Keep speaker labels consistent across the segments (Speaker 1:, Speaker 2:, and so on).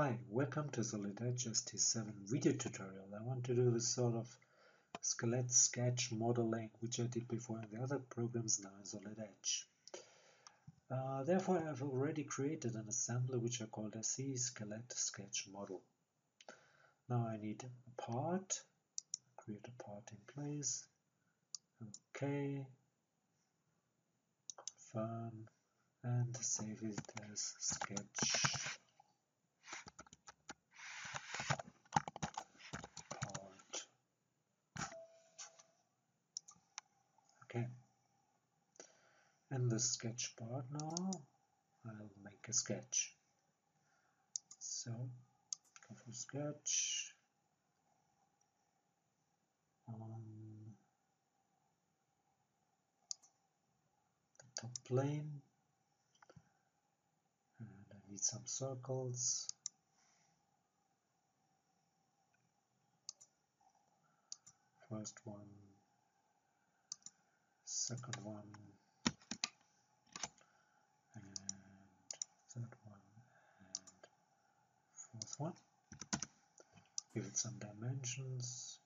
Speaker 1: Hi, welcome to Solid Edge ST7 video tutorial. I want to do this sort of skeleton sketch modeling which I did before in the other programs now in Solid Edge. Uh, therefore, I've already created an assembly which I called SE Skeleton Sketch Model. Now I need a part, create a part in place, OK, confirm, and save it as sketch Okay. In the sketch part now, I'll make a sketch. So, go for sketch on the top plane, and I need some circles. First one second one and third one and fourth one. Give it some dimensions.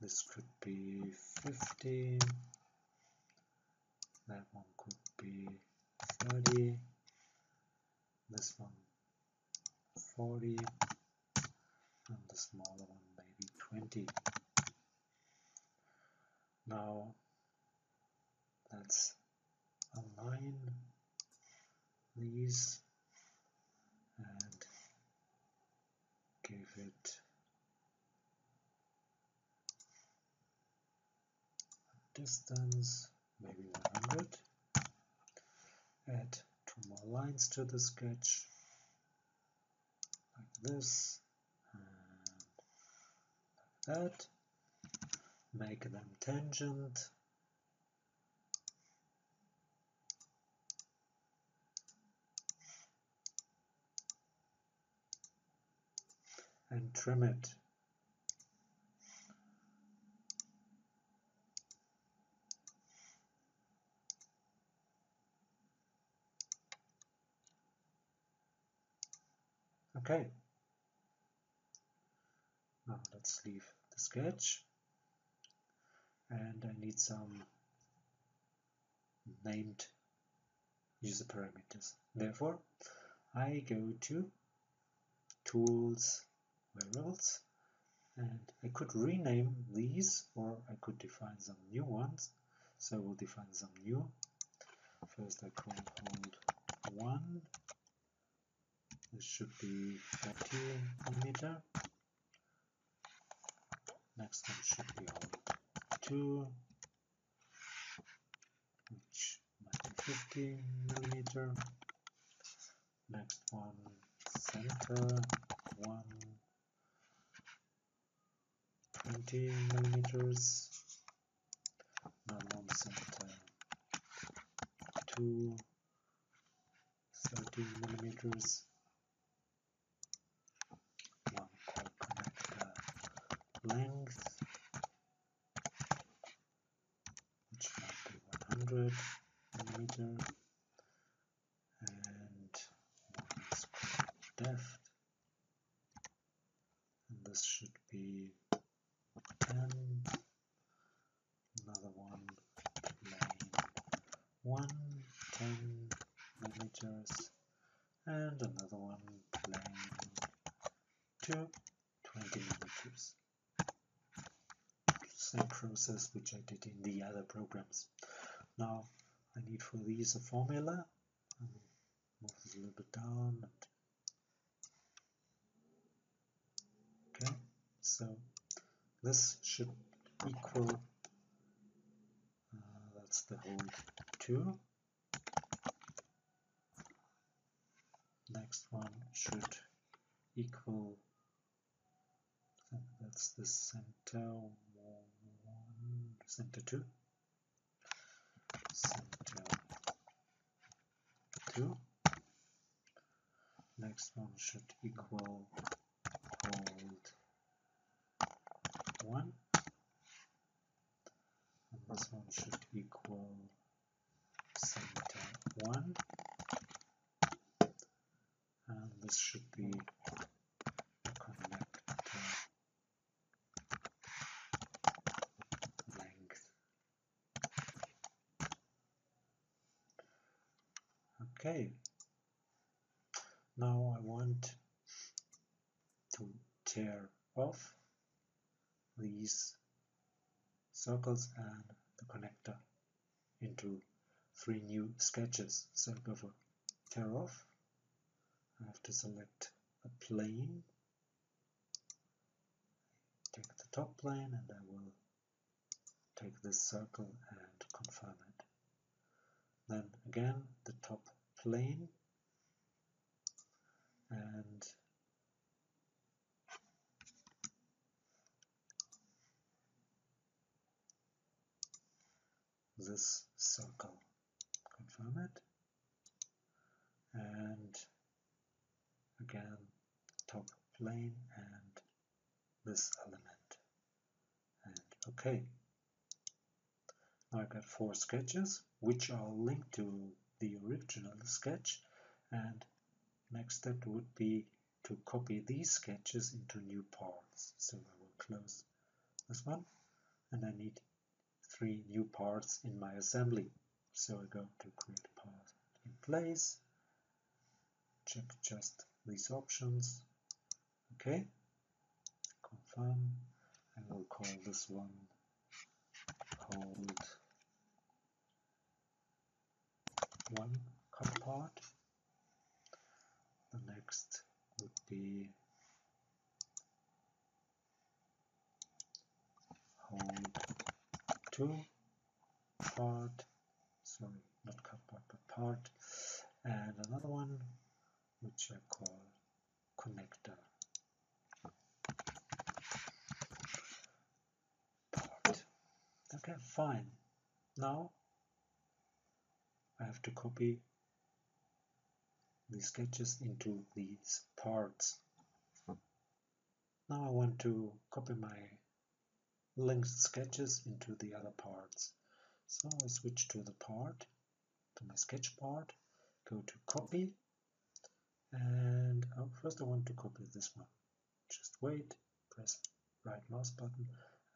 Speaker 1: This could be 50 that one could be 30 this one 40 and the smaller one maybe 20 now let's align these give it. A distance, maybe 100. Add two more lines to the sketch, like this, and like that. Make them tangent and trim it. Okay. Now let's leave the sketch and I need some named user parameters. Therefore, I go to Tools, Variables, and I could rename these or I could define some new ones. So I will define some new. First I call hold 1. This should be 30 millimeter. Next one should be hold 2 which might be 50 millimeter next one center 1 20 millimeters one center uh, 2 30 millimeters. One core connector length which might be 100 millimeter and one is depth and this should be 10 another one plane 1 10 millimeters and another one plane 2 20 millimeters same process which I did in the other programs now I need for these a formula. move this a little bit down. okay, so this should equal, uh, that's the whole 2. Next one should equal, that's the center 1, center 2 center 2 next one should equal hold 1 and this one should equal 1 and this should be connector length. Okay. Now I want to tear off these circles and the connector into three new sketches. So I go for tear off. I have to select a plane. Take the top plane and I will take this circle and confirm it. Then again the top plane and this circle. It. And again, top plane and this element. And OK. Now I've got four sketches, which are linked to the original sketch. And next step would be to copy these sketches into new parts. So I will close this one, and I need three new parts in my assembly. So I go to create part in place, check just these options, okay, confirm, and I will call this one hold one cut part. The next would be hold two part part and another one which I call connector. Part. Okay fine. Now I have to copy the sketches into these parts. Now I want to copy my linked sketches into the other parts. So I switch to the part, to my sketch part, go to copy, and oh, first I want to copy this one. Just wait, press right mouse button.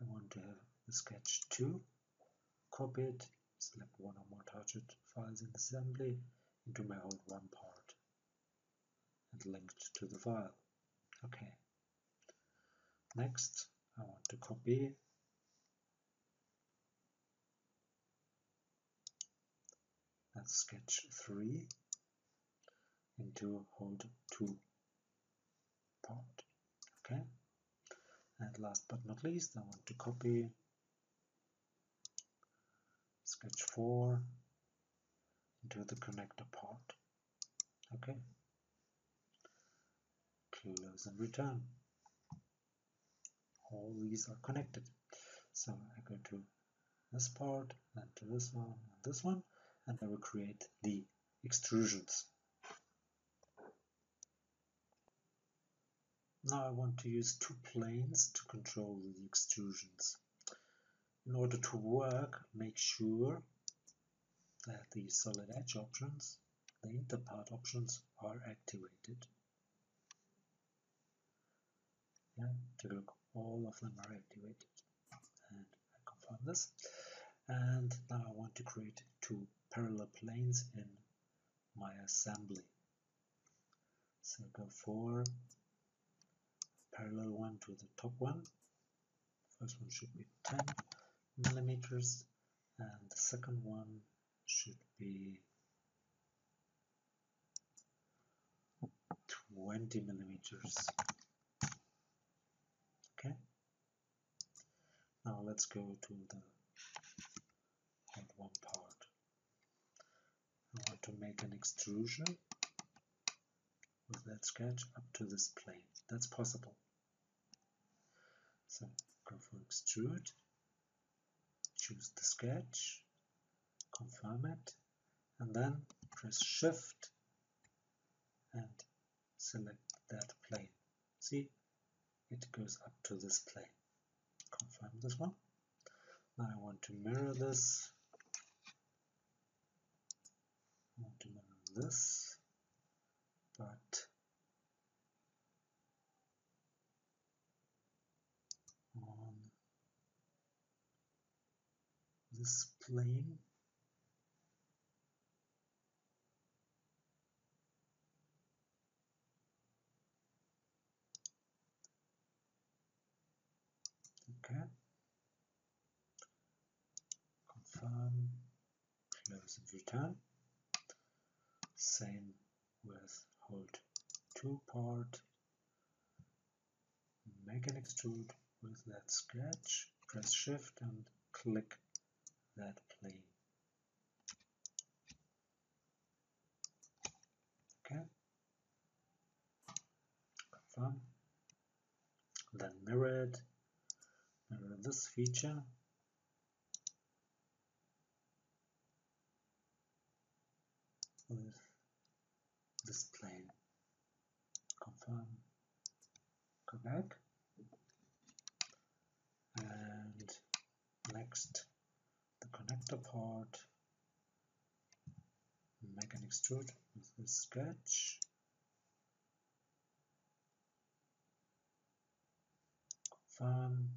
Speaker 1: I want to have the sketch 2, copy it, select one or more target files in assembly into my hold one part and linked to the file. Okay. Next, I want to copy That's sketch 3 into hold 2 part. Okay. And last but not least, I want to copy sketch 4 into the connector part. Okay. Close and return. All these are connected. So I go to this part, and to this one, and this one, and I will create the extrusions. Now I want to use two planes to control the extrusions. In order to work, make sure that the solid edge options, the interpart options are activated. Yeah, take a look, all of them are activated. And I confirm this. And now I want to create two parallel planes in my assembly. So go for parallel one to the top one. First one should be 10 millimeters and the second one should be 20 millimeters. Okay. Now let's go to the one part to make an extrusion with that sketch up to this plane. That's possible. So go for extrude, choose the sketch, confirm it, and then press shift and select that plane. See, it goes up to this plane. Confirm this one. Now I want to mirror this not this, but on this plane okay. Confirm close and return same with hold two part make an extrude with that sketch press shift and click that plane. Okay. Confirm. Then mirror it mirror this feature with this plane confirm um, go back and next the connector part. Make an extrude with this sketch. Confirm.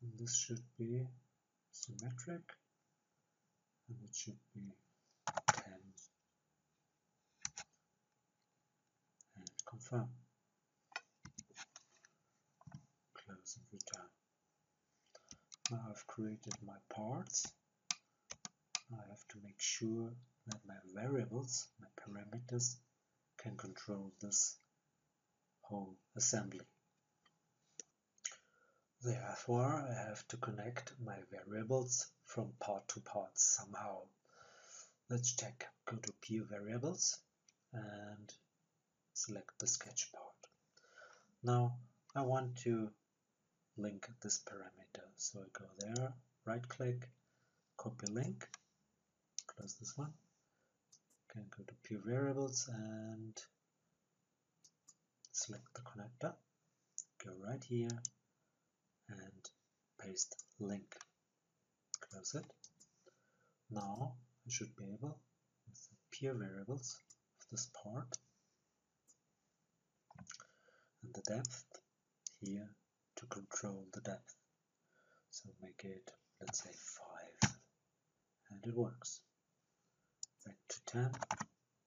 Speaker 1: And this should be symmetric. And it should be 10 and confirm close and return now I've created my parts I have to make sure that my variables, my parameters can control this whole assembly Therefore, I have to connect my variables from part to part somehow. Let's check. Go to Peer Variables and select the sketch part. Now, I want to link this parameter. So I go there, right click, copy link, close this one. Can go to Peer Variables and select the connector. Go right here and paste link. Close it. Now I should be able, with the peer variables of this part and the depth here to control the depth. So make it, let's say 5 and it works. Back to 10.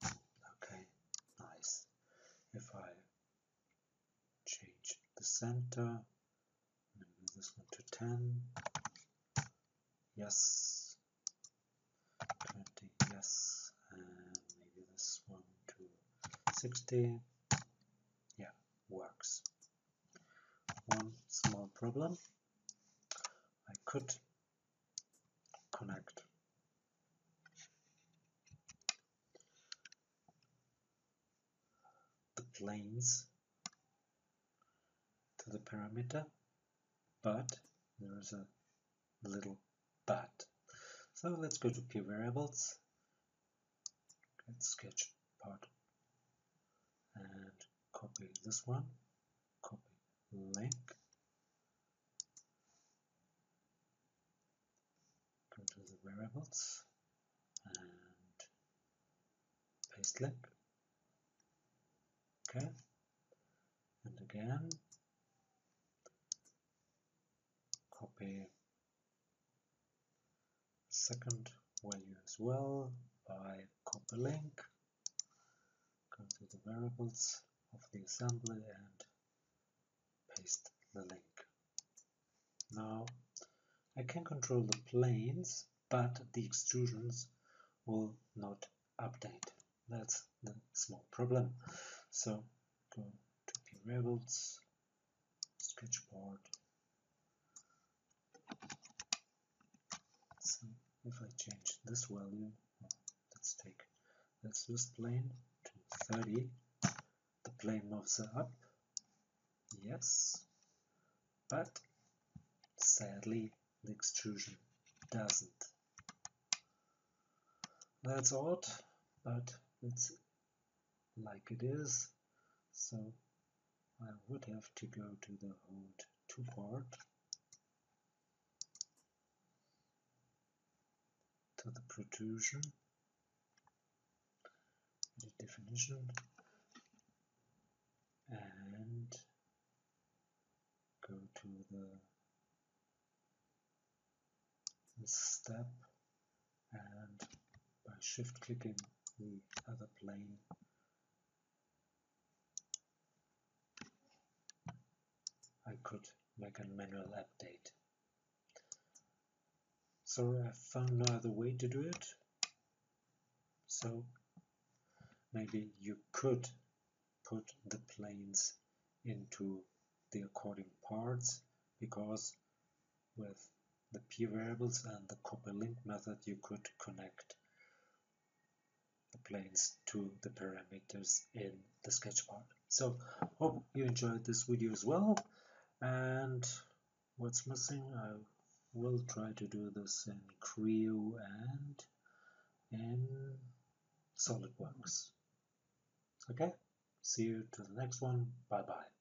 Speaker 1: Okay, nice. If I change the center this one to 10 yes 20 yes and maybe this one to 60 yeah works one small problem. I could connect. The planes to the parameter but there is a little but. So let's go to peer variables, get sketch part, and copy this one, copy link, go to the variables, and paste link, okay, and again. Copy. Second value as well by copy link. Go to the variables of the assembly and paste the link. Now I can control the planes but the extrusions will not update. That's the small problem. So go to variables sketchpart so if I change this value let's take let's this plane to 30 the plane moves up yes but sadly the extrusion doesn't that's odd but it's like it is. So I would have to go to the hold two part to the protrusion, the definition, and go to the step. and by shift clicking the other plane I could make a manual update. Sorry, I found no other way to do it. So maybe you could put the planes into the according parts because with the p variables and the copy link method you could connect planes to the parameters in the sketch part. So hope you enjoyed this video as well and what's missing I will try to do this in Creo and in SolidWorks. Okay, see you to the next one. Bye bye.